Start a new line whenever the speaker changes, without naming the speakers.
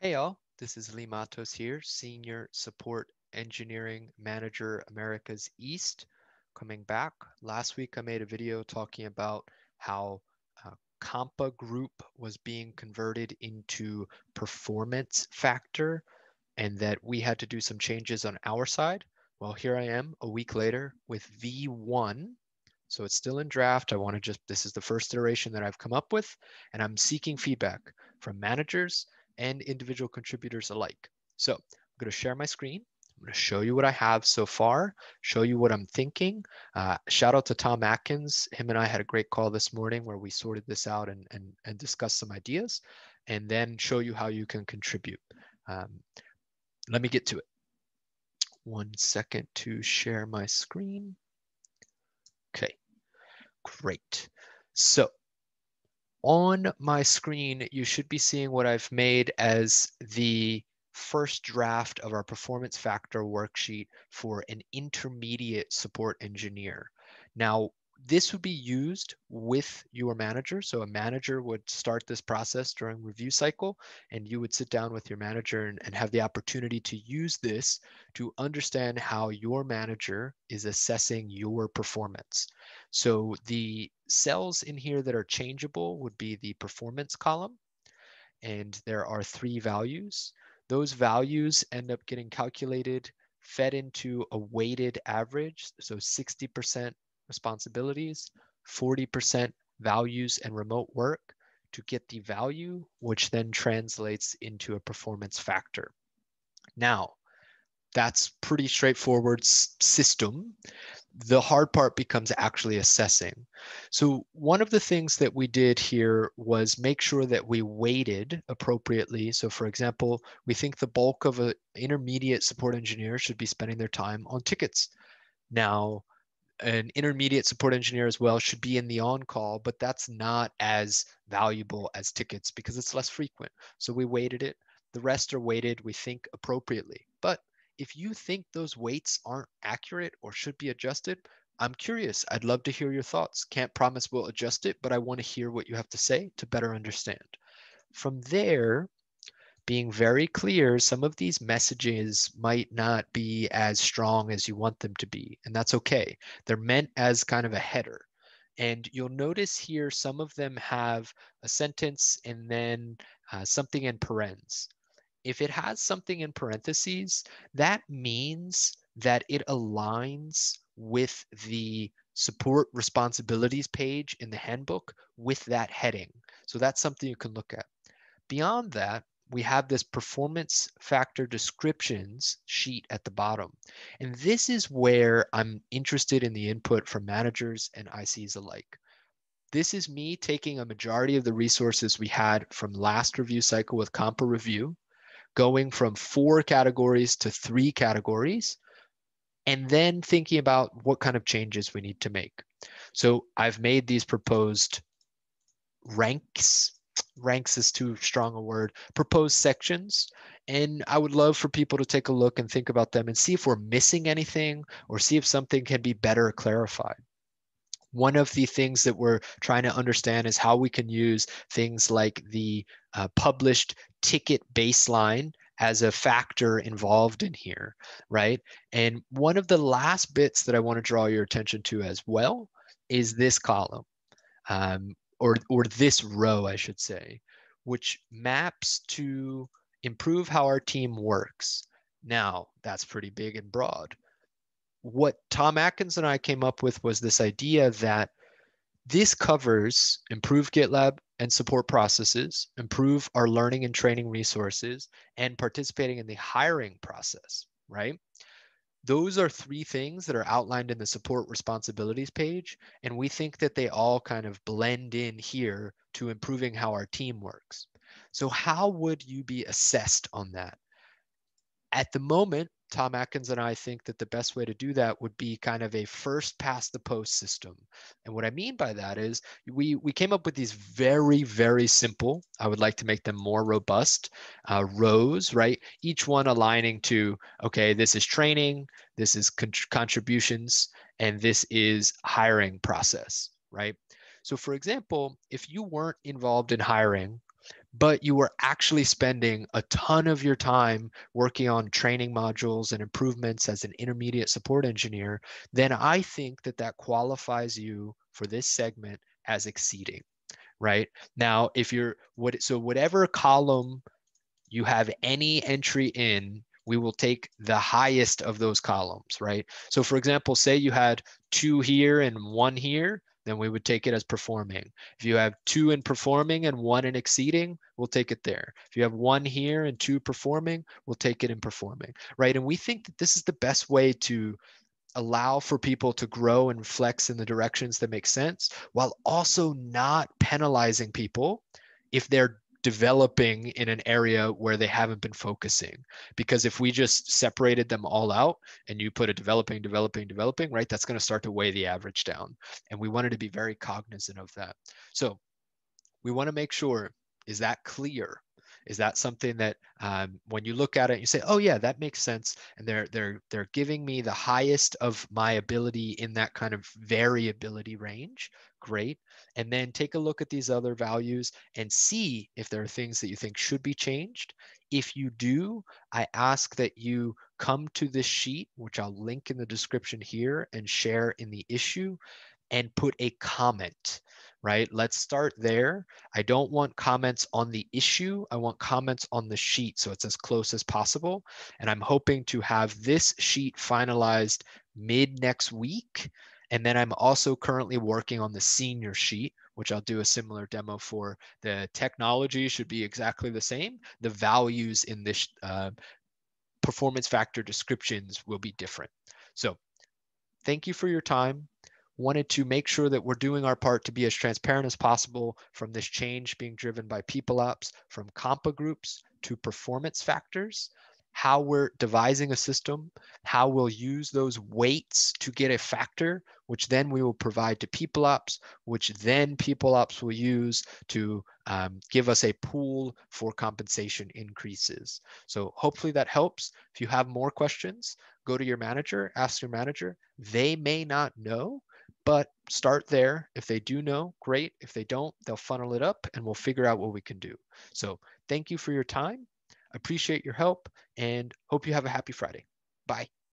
Hey y'all, this is Lee Matos here, Senior Support Engineering Manager Americas East. Coming back, last week I made a video talking about how uh, Compa Group was being converted into performance factor and that we had to do some changes on our side. Well, here I am a week later with V1. So it's still in draft. I want to just, this is the first iteration that I've come up with, and I'm seeking feedback from managers and individual contributors alike. So I'm going to share my screen. I'm going to show you what I have so far, show you what I'm thinking. Uh, shout out to Tom Atkins. Him and I had a great call this morning where we sorted this out and, and, and discussed some ideas, and then show you how you can contribute. Um, let me get to it. One second to share my screen. Okay, great. So on my screen, you should be seeing what I've made as the first draft of our performance factor worksheet for an intermediate support engineer. Now, this would be used with your manager. So a manager would start this process during review cycle, and you would sit down with your manager and, and, have the opportunity to use this to understand how your manager is assessing your performance. So the cells in here that are changeable would be the performance column, and there are three values. Those values end up getting calculated, fed into a weighted average, so 60% responsibilities, 40% values and remote work to get the value, which then translates into a performance factor. Now, that's pretty straightforward system. The hard part becomes actually assessing. So one of the things that we did here was make sure that we weighted appropriately. So for example, we think the bulk of an intermediate support engineer should be spending their time on tickets. Now, an intermediate support engineer as well should be in the on call, but that's not as valuable as tickets because it's less frequent. So we weighted it. The rest are weighted, we think, appropriately. But if you think those weights aren't accurate or should be adjusted, I'm curious. I'd love to hear your thoughts. Can't promise we'll adjust it, but I want to hear what you have to say to better understand. From there, being very clear, some of these messages might not be as strong as you want them to be, and that's okay. They're meant as kind of a header. And you'll notice here some of them have a sentence and then uh, something in parens. If it has something in parentheses, that means that it aligns with the support responsibilities page in the handbook with that heading. So that's something you can look at. Beyond that, we have this performance factor descriptions sheet at the bottom. And this is where I'm interested in the input from managers and ICs alike. This is me taking a majority of the resources we had from last review cycle with Compa Review, going from four categories to three categories, and then thinking about what kind of changes we need to make. So I've made these proposed ranks ranks is too strong a word, proposed sections. And I would love for people to take a look and think about them and see if we're missing anything or see if something can be better clarified. One of the things that we're trying to understand is how we can use things like the uh, published ticket baseline as a factor involved in here, right? And one of the last bits that I want to draw your attention to as well is this column. Um, or or this row, I should say, which maps to improve how our team works. Now, that's pretty big and broad. What Tom Atkins and I came up with was this idea that this covers improve GitLab and support processes, improve our learning and training resources, and participating in the hiring process, right? Those are three things that are outlined in the support responsibilities page. And we think that they all kind of blend in here to improving how our team works. So how would you be assessed on that? At the moment, Tom Atkins and I think that the best way to do that would be kind of a first past the post system. And what I mean by that is we we came up with these very very simple. I would like to make them more robust uh, rows, right? Each one aligning to okay, this is training, this is con- contributions, and this is hiring process, right? So for example, if you weren't involved in hiring but you were actually spending a ton of your time working on training modules and improvements as an intermediate support engineer, then I think that that qualifies you for this segment as exceeding, right? Now, if you're what so whatever column you have any entry in, we will take the highest of those columns, right? So for example, say you had two here and one here, then we would take it as performing. If you have two in performing and one in exceeding, we'll take it there. If you have one here and two performing, we'll take it in performing, right? And we think that this is the best way to allow for people to grow and flex in the directions that make sense while also not penalizing people if they're developing in an area where they haven't been focusing. Because if we just separated them all out and you put a developing, developing, developing, right, that's going to start to weigh the average down. And we wanted to be very cognizant of that. So we want to make sure is that clear? Is that something that um, when you look at it, you say, "Oh yeah, that makes sense," and they're they're they're giving me the highest of my ability in that kind of variability range. Great, and then take a look at these other values and see if there are things that you think should be changed. If you do, I ask that you come to this sheet, which I'll link in the description here and share in the issue, and put a comment right? Let's start there. I don't want comments on the issue. I want comments on the sheet so it's as close as possible. And I'm hoping to have this sheet finalized mid next week. And then I'm also currently working on the senior sheet, which I'll do a similar demo for. The technology should be exactly the same. The values in this uh, performance factor descriptions will be different. So thank you for your time wanted to make sure that we're doing our part to be as transparent as possible from this change being driven by people ops, from compa groups to performance factors, how we're devising a system, how we'll use those weights to get a factor, which then we will provide to people ops, which then people ops will use to um, give us a pool for compensation increases. So hopefully that helps. If you have more questions, go to your manager, ask your manager. They may not know, but start there. If they do know, great. If they don't, they'll funnel it up and we'll figure out what we can do. So thank you for your time. Appreciate your help and hope you have a happy Friday. Bye.